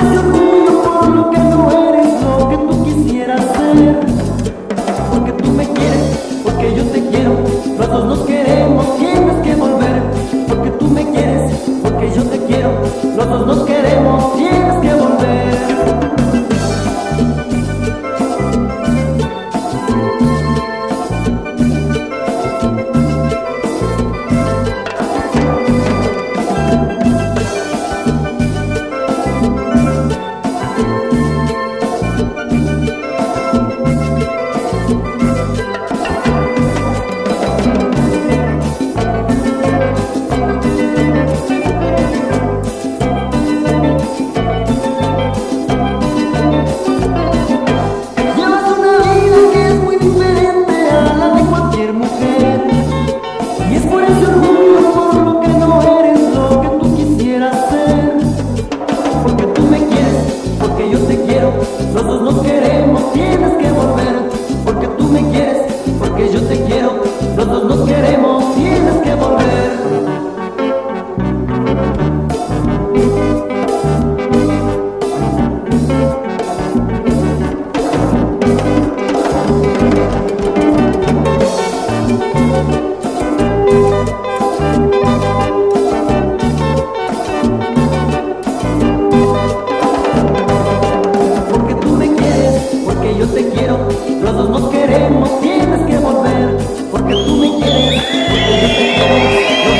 Gracias. Por ese orgullo por lo que no eres lo que tú quisieras ser. Porque tú me quieres porque yo te quiero. Nosotros nos queremos. Los dos nos queremos, tienes que volver, porque tú me quieres, porque yo te quiero.